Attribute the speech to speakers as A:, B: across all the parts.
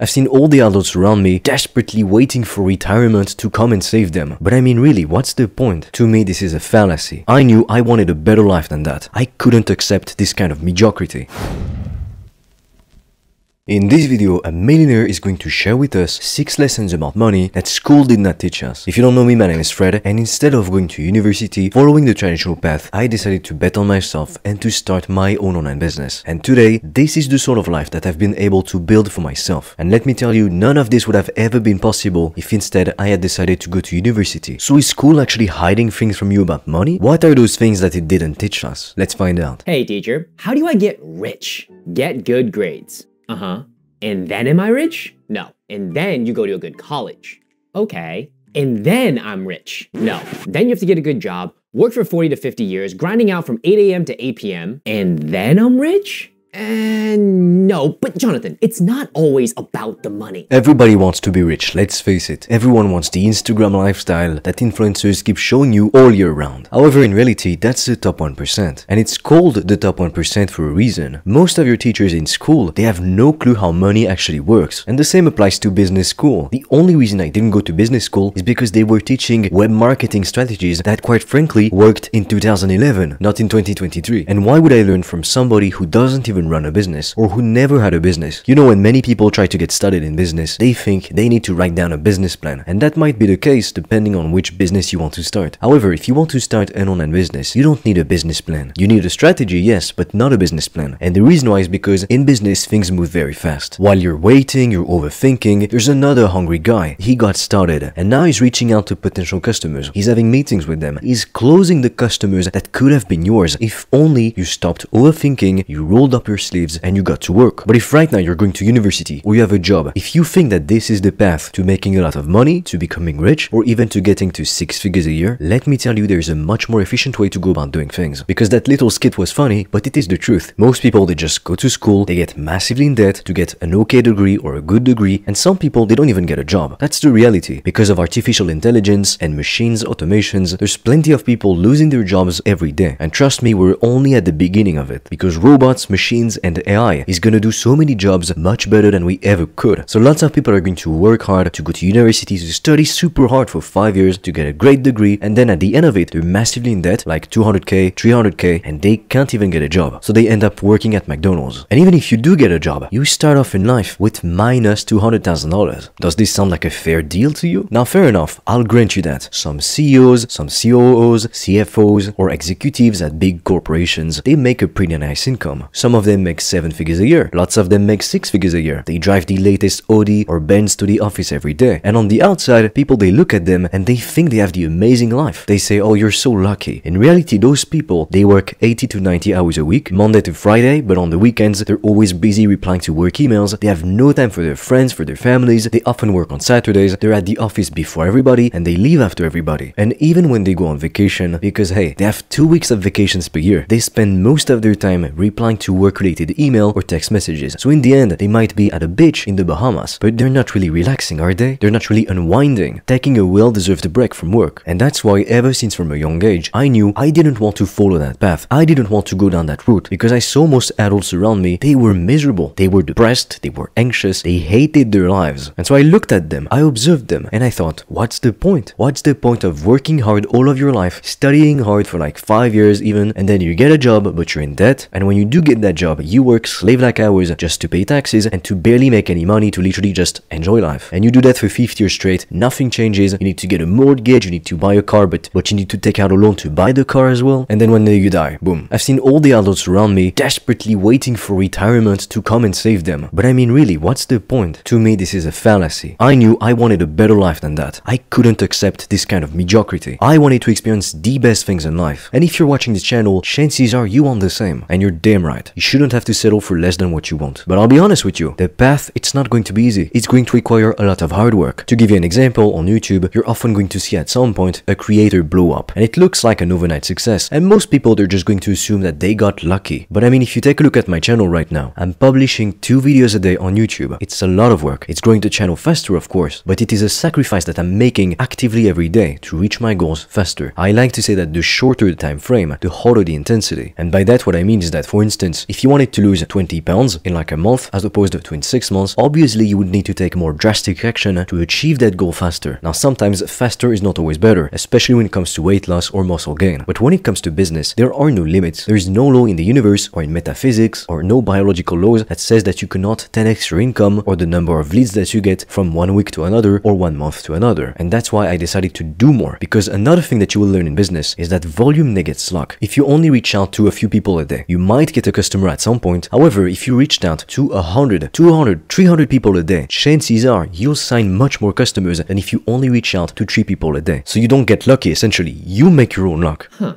A: I've seen all the adults around me desperately waiting for retirement to come and save them. But I mean really, what's the point? To me, this is a fallacy. I knew I wanted a better life than that. I couldn't accept this kind of mediocrity. In this video, a millionaire is going to share with us 6 lessons about money that school did not teach us. If you don't know me, my name is Fred, and instead of going to university, following the traditional path, I decided to bet on myself and to start my own online business. And today, this is the sort of life that I've been able to build for myself. And let me tell you, none of this would have ever been possible if instead I had decided to go to university. So is school actually hiding things from you about money? What are those things that it didn't teach us? Let's find out.
B: Hey teacher, how do I get rich? Get good grades. Uh-huh. And then am I rich? No. And then you go to a good college. Okay. And then I'm rich. No. Then you have to get a good job, work for 40 to 50 years, grinding out from 8 a.m. to 8 p.m. And then I'm rich? And no, but Jonathan, it's not always about the money.
A: Everybody wants to be rich, let's face it. Everyone wants the Instagram lifestyle that influencers keep showing you all year round. However, in reality, that's the top 1%. And it's called the top 1% for a reason. Most of your teachers in school, they have no clue how money actually works. And the same applies to business school. The only reason I didn't go to business school is because they were teaching web marketing strategies that quite frankly worked in 2011, not in 2023. And why would I learn from somebody who doesn't even run a business or who never had a business. You know, when many people try to get started in business, they think they need to write down a business plan. And that might be the case depending on which business you want to start. However, if you want to start an online business, you don't need a business plan. You need a strategy, yes, but not a business plan. And the reason why is because in business, things move very fast. While you're waiting, you're overthinking, there's another hungry guy. He got started and now he's reaching out to potential customers. He's having meetings with them. He's closing the customers that could have been yours if only you stopped overthinking, you rolled up your sleeves and you got to work. But if right now you're going to university or you have a job, if you think that this is the path to making a lot of money, to becoming rich, or even to getting to six figures a year, let me tell you there's a much more efficient way to go about doing things. Because that little skit was funny, but it is the truth. Most people, they just go to school, they get massively in debt to get an okay degree or a good degree, and some people, they don't even get a job. That's the reality. Because of artificial intelligence and machines automations, there's plenty of people losing their jobs every day. And trust me, we're only at the beginning of it. Because robots, machines, and AI is gonna do so many jobs much better than we ever could. So lots of people are going to work hard to go to university to study super hard for 5 years to get a great degree and then at the end of it they're massively in debt like 200k, 300k and they can't even get a job. So they end up working at McDonald's. And even if you do get a job, you start off in life with minus $200,000. Does this sound like a fair deal to you? Now fair enough, I'll grant you that. Some CEOs, some COOs, CFOs or executives at big corporations, they make a pretty nice income. Some of them make 7 figures a year. Lots of them make 6 figures a year. They drive the latest Audi or Benz to the office every day. And on the outside, people they look at them and they think they have the amazing life. They say, oh, you're so lucky. In reality, those people, they work 80 to 90 hours a week, Monday to Friday, but on the weekends, they're always busy replying to work emails. They have no time for their friends, for their families. They often work on Saturdays. They're at the office before everybody and they leave after everybody. And even when they go on vacation, because hey, they have two weeks of vacations per year, they spend most of their time replying to work-related email or text messages. So in the end, they might be at a beach in the Bahamas, but they're not really relaxing, are they? They're not really unwinding, taking a well-deserved break from work. And that's why ever since from a young age, I knew I didn't want to follow that path. I didn't want to go down that route because I saw most adults around me, they were miserable. They were depressed, they were anxious, they hated their lives. And so I looked at them, I observed them, and I thought, what's the point? What's the point of working hard all of your life, studying hard for like five years even, and then you get a job, but you're in debt, and when you do get that job, you work slave-like hours just to pay taxes and to barely make any money to literally just enjoy life. And you do that for 50 years straight, nothing changes, you need to get a mortgage, you need to buy a car, but, but you need to take out a loan to buy the car as well, and then one day you die, boom. I've seen all the adults around me desperately waiting for retirement to come and save them. But I mean really, what's the point? To me, this is a fallacy. I knew I wanted a better life than that. I couldn't accept this kind of mediocrity. I wanted to experience the best things in life. And if you're watching this channel, chances are you want the same. And you're damn right. You shouldn't have to settle for less than what you want. But I'll be honest with you, the path, it's not going to be easy. It's going to require a lot of hard work. To give you an example, on YouTube, you're often going to see at some point a creator blow up. And it looks like an overnight success. And most people, they're just going to assume that they got lucky. But I mean, if you take a look at my channel right now, I'm publishing two videos a day on YouTube. It's a lot of work. It's growing the channel faster, of course, but it is a sacrifice that I'm making actively every day to reach my goals faster. I like to say that the shorter the time frame, the harder the intensity. And by that, what I mean is that, for instance, if you wanted to lose 20 pounds in like a month as opposed to in 6 months, obviously you would need to take more drastic action to achieve that goal faster. Now sometimes faster is not always better, especially when it comes to weight loss or muscle gain. But when it comes to business, there are no limits. There is no law in the universe or in metaphysics or no biological laws that says that you cannot 10x your income or the number of leads that you get from one week to another or one month to another. And that's why I decided to do more because another thing that you will learn in business is that volume negates luck. If you only reach out to a few people a day, you might get a customer at some point. However, if you reached out to 100, 200, 300 people a day, chances are you'll sign much more customers than if you only reach out to 3 people a day. So you don't get lucky essentially, you make your own luck.
B: Huh.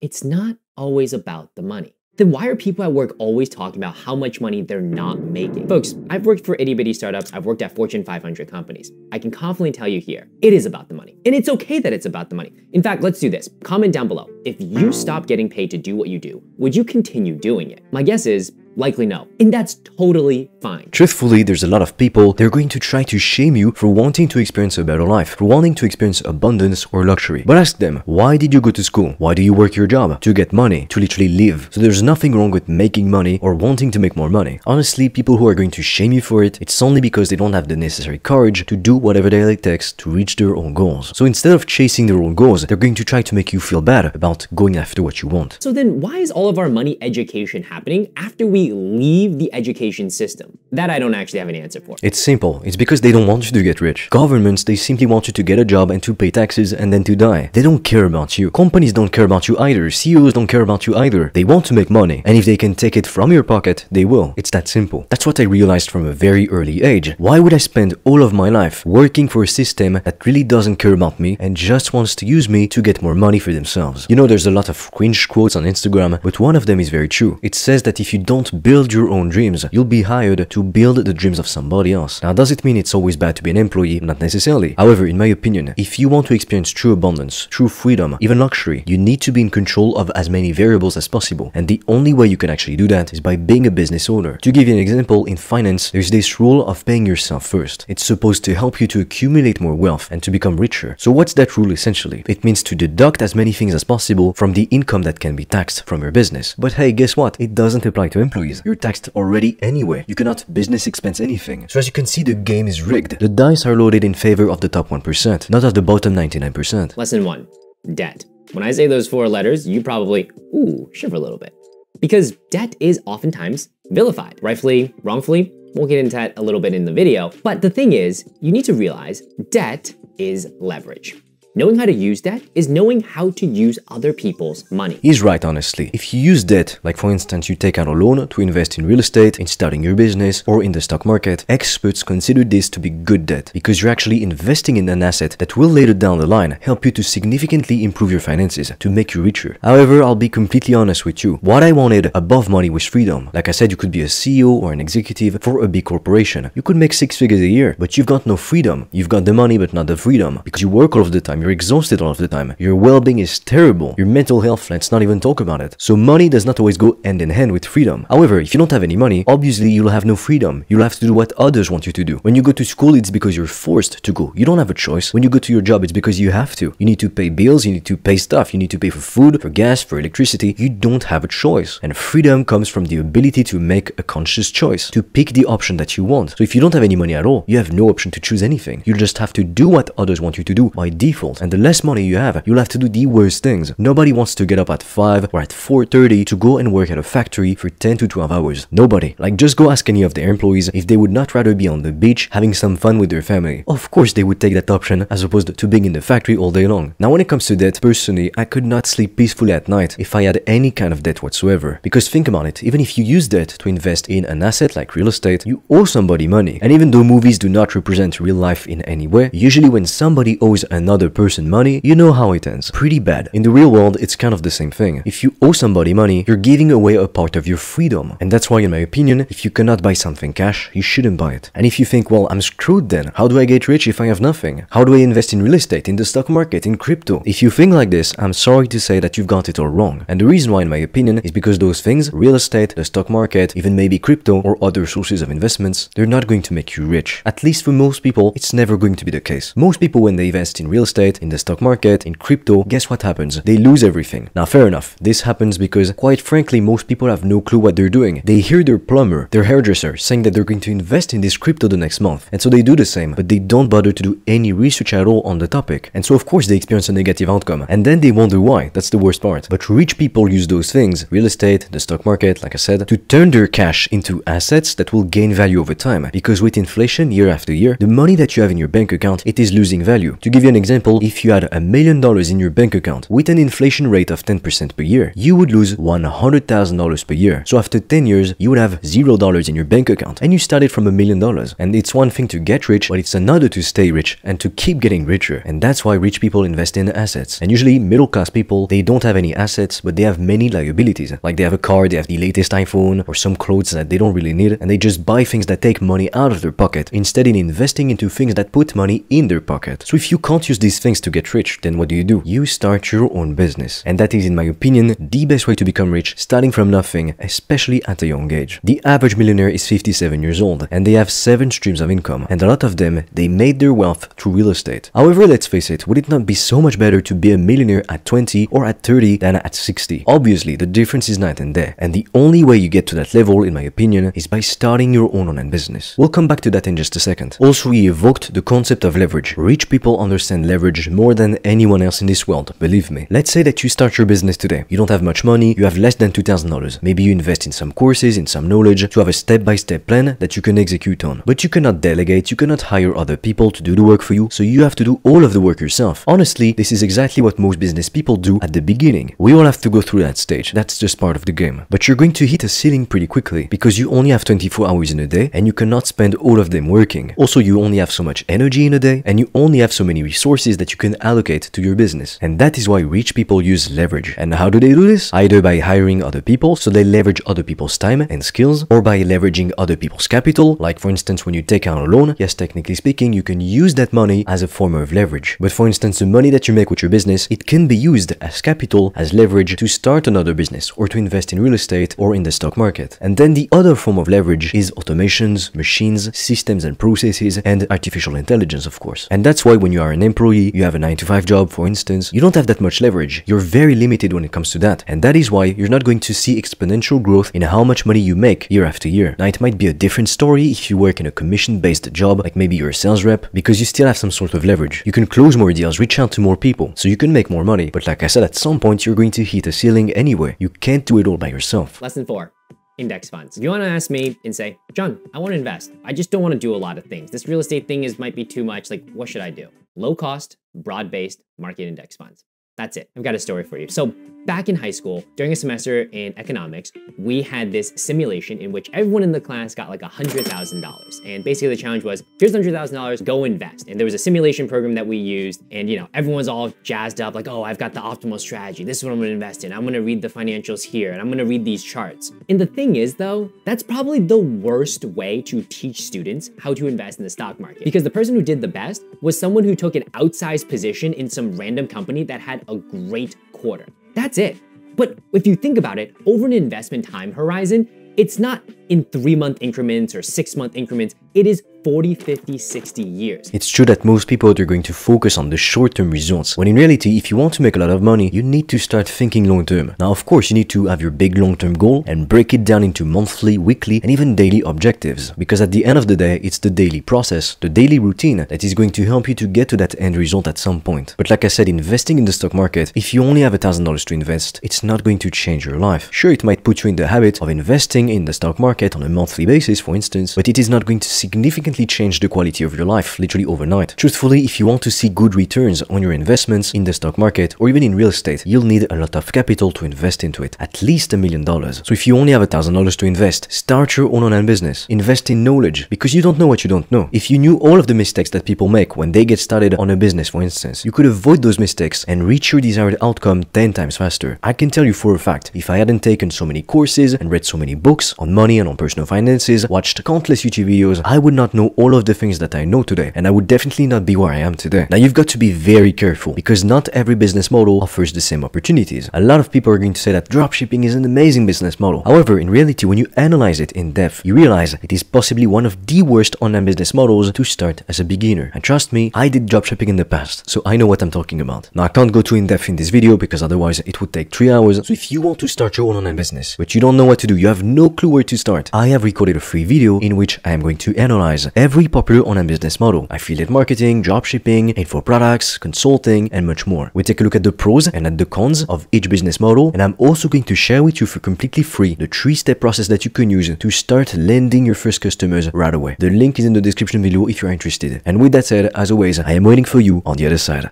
B: It's not always about the money. Then why are people at work always talking about how much money they're not making? Folks, I've worked for itty bitty startups, I've worked at Fortune 500 companies. I can confidently tell you here, it is about the money. And it's okay that it's about the money. In fact, let's do this. Comment down below. If you stop getting paid to do what you do, would you continue doing it? My guess is Likely no. And that's totally fine.
A: Truthfully, there's a lot of people, they're going to try to shame you for wanting to experience a better life, for wanting to experience abundance or luxury. But ask them, why did you go to school? Why do you work your job? To get money, to literally live. So there's nothing wrong with making money or wanting to make more money. Honestly, people who are going to shame you for it, it's only because they don't have the necessary courage to do whatever the hell it takes to reach their own goals. So instead of chasing their own goals, they're going to try to make you feel bad about going after what you want.
B: So then why is all of our money education happening after we leave the education system? That I don't actually have an answer for.
A: It's simple. It's because they don't want you to get rich. Governments, they simply want you to get a job and to pay taxes and then to die. They don't care about you. Companies don't care about you either. CEOs don't care about you either. They want to make money. And if they can take it from your pocket, they will. It's that simple. That's what I realized from a very early age. Why would I spend all of my life working for a system that really doesn't care about me and just wants to use me to get more money for themselves? You know, there's a lot of cringe quotes on Instagram, but one of them is very true. It says that if you don't build your own dreams, you'll be hired to build the dreams of somebody else. Now, does it mean it's always bad to be an employee? Not necessarily. However, in my opinion, if you want to experience true abundance, true freedom, even luxury, you need to be in control of as many variables as possible. And the only way you can actually do that is by being a business owner. To give you an example, in finance, there's this rule of paying yourself first. It's supposed to help you to accumulate more wealth and to become richer. So what's that rule essentially? It means to deduct as many things as possible from the income that can be taxed from your business. But hey, guess what? It doesn't apply to employees. You're taxed already anyway. You cannot business expense anything. So as you can see, the game is rigged. The dice are loaded in favor of the top 1%, not of the bottom 99%.
B: Lesson one, debt. When I say those four letters, you probably, ooh, shiver a little bit. Because debt is oftentimes vilified, rightfully, wrongfully. We'll get into that a little bit in the video. But the thing is, you need to realize debt is leverage. Knowing how to use debt is knowing how to use other people's money.
A: He's right, honestly. If you use debt, like for instance, you take out a loan to invest in real estate, in starting your business, or in the stock market, experts consider this to be good debt because you're actually investing in an asset that will later down the line help you to significantly improve your finances, to make you richer. However, I'll be completely honest with you. What I wanted above money was freedom. Like I said, you could be a CEO or an executive for a big corporation. You could make six figures a year, but you've got no freedom. You've got the money, but not the freedom because you work all of the time. You're exhausted all of the time. Your well-being is terrible. Your mental health, let's not even talk about it. So money does not always go hand in hand with freedom. However, if you don't have any money, obviously you'll have no freedom. You'll have to do what others want you to do. When you go to school, it's because you're forced to go. You don't have a choice. When you go to your job, it's because you have to. You need to pay bills, you need to pay stuff, you need to pay for food, for gas, for electricity. You don't have a choice. And freedom comes from the ability to make a conscious choice, to pick the option that you want. So if you don't have any money at all, you have no option to choose anything. You just have to do what others want you to do by default. And the less money you have, you'll have to do the worst things. Nobody wants to get up at 5 or at 4.30 to go and work at a factory for 10 to 12 hours. Nobody. Like just go ask any of their employees if they would not rather be on the beach having some fun with their family. Of course they would take that option as opposed to being in the factory all day long. Now when it comes to debt, personally, I could not sleep peacefully at night if I had any kind of debt whatsoever. Because think about it, even if you use debt to invest in an asset like real estate, you owe somebody money. And even though movies do not represent real life in any way, usually when somebody owes another person money, you know how it ends. Pretty bad. In the real world, it's kind of the same thing. If you owe somebody money, you're giving away a part of your freedom. And that's why, in my opinion, if you cannot buy something cash, you shouldn't buy it. And if you think, well, I'm screwed then, how do I get rich if I have nothing? How do I invest in real estate, in the stock market, in crypto? If you think like this, I'm sorry to say that you've got it all wrong. And the reason why, in my opinion, is because those things, real estate, the stock market, even maybe crypto or other sources of investments, they're not going to make you rich. At least for most people, it's never going to be the case. Most people, when they invest in real estate, in the stock market, in crypto, guess what happens? They lose everything. Now, fair enough. This happens because, quite frankly, most people have no clue what they're doing. They hear their plumber, their hairdresser, saying that they're going to invest in this crypto the next month. And so they do the same, but they don't bother to do any research at all on the topic. And so, of course, they experience a negative outcome. And then they wonder why. That's the worst part. But rich people use those things, real estate, the stock market, like I said, to turn their cash into assets that will gain value over time. Because with inflation year after year, the money that you have in your bank account, it is losing value. To give you an example, if you had a million dollars in your bank account with an inflation rate of 10% per year, you would lose $100,000 per year. So after 10 years, you would have $0 in your bank account and you started from a million dollars. And it's one thing to get rich, but it's another to stay rich and to keep getting richer. And that's why rich people invest in assets. And usually middle class people, they don't have any assets, but they have many liabilities. Like they have a car, they have the latest iPhone or some clothes that they don't really need and they just buy things that take money out of their pocket instead in investing into things that put money in their pocket. So if you can't use these things to get rich, then what do you do? You start your own business. And that is, in my opinion, the best way to become rich, starting from nothing, especially at a young age. The average millionaire is 57 years old, and they have 7 streams of income, and a lot of them, they made their wealth through real estate. However, let's face it, would it not be so much better to be a millionaire at 20 or at 30 than at 60? Obviously, the difference is night and day, and the only way you get to that level, in my opinion, is by starting your own online business. We'll come back to that in just a second. Also, he evoked the concept of leverage. Rich people understand leverage more than anyone else in this world, believe me. Let's say that you start your business today. You don't have much money, you have less than $2,000. Maybe you invest in some courses, in some knowledge, to have a step-by-step plan that you can execute on. But you cannot delegate, you cannot hire other people to do the work for you, so you have to do all of the work yourself. Honestly, this is exactly what most business people do at the beginning. We all have to go through that stage, that's just part of the game. But you're going to hit a ceiling pretty quickly, because you only have 24 hours in a day, and you cannot spend all of them working. Also, you only have so much energy in a day, and you only have so many resources that you can allocate to your business. And that is why rich people use leverage. And how do they do this? Either by hiring other people, so they leverage other people's time and skills, or by leveraging other people's capital, like for instance when you take out a loan, yes, technically speaking, you can use that money as a form of leverage. But for instance, the money that you make with your business, it can be used as capital, as leverage to start another business, or to invest in real estate, or in the stock market. And then the other form of leverage is automations, machines, systems and processes, and artificial intelligence, of course. And that's why when you are an employee, you have a 9 to 5 job, for instance, you don't have that much leverage. You're very limited when it comes to that. And that is why you're not going to see exponential growth in how much money you make year after year. Now, it might be a different story if you work in a commission-based job, like maybe you're a sales rep, because you still have some sort of leverage. You can close more deals, reach out to more people, so you can make more money. But like I said, at some point, you're going to hit a ceiling anyway. You can't do it all by yourself.
B: Lesson four index funds. If you want to ask me and say, John, I want to invest. I just don't want to do a lot of things. This real estate thing is might be too much. Like, what should I do? Low cost, broad based market index funds. That's it. I've got a story for you. So back in high school, during a semester in economics, we had this simulation in which everyone in the class got like $100,000. And basically the challenge was, here's $100,000, go invest. And there was a simulation program that we used and you know, everyone's all jazzed up like, oh, I've got the optimal strategy. This is what I'm gonna invest in. I'm gonna read the financials here and I'm gonna read these charts. And the thing is though, that's probably the worst way to teach students how to invest in the stock market. Because the person who did the best was someone who took an outsized position in some random company that had a great quarter. That's it. But if you think about it, over an investment time horizon, it's not in three month increments or six month increments. It is 40, 50, 60 years.
A: It's true that most people are going to focus on the short-term results, when in reality, if you want to make a lot of money, you need to start thinking long-term. Now, of course, you need to have your big long-term goal and break it down into monthly, weekly, and even daily objectives. Because at the end of the day, it's the daily process, the daily routine that is going to help you to get to that end result at some point. But like I said, investing in the stock market, if you only have a $1,000 to invest, it's not going to change your life. Sure, it might put you in the habit of investing in the stock market on a monthly basis, for instance, but it is not going to significantly change the quality of your life literally overnight. Truthfully, if you want to see good returns on your investments in the stock market or even in real estate, you'll need a lot of capital to invest into it, at least a million dollars. So if you only have a thousand dollars to invest, start your own online business. Invest in knowledge because you don't know what you don't know. If you knew all of the mistakes that people make when they get started on a business, for instance, you could avoid those mistakes and reach your desired outcome 10 times faster. I can tell you for a fact, if I hadn't taken so many courses and read so many books on money and on personal finances, watched countless YouTube videos, I would not know all of the things that I know today, and I would definitely not be where I am today. Now you've got to be very careful because not every business model offers the same opportunities. A lot of people are going to say that dropshipping is an amazing business model. However, in reality, when you analyze it in depth, you realize it is possibly one of the worst online business models to start as a beginner. And trust me, I did dropshipping in the past, so I know what I'm talking about. Now I can't go too in depth in this video because otherwise it would take three hours. So if you want to start your own online business, but you don't know what to do, you have no clue where to start, I have recorded a free video in which I am going to analyze every popular online business model, affiliate marketing, dropshipping, info products, consulting, and much more. We take a look at the pros and at the cons of each business model, and I'm also going to share with you for completely free the three-step process that you can use to start landing your first customers right away. The link is in the description below if you're interested. And with that said, as always, I am waiting for you on the other side.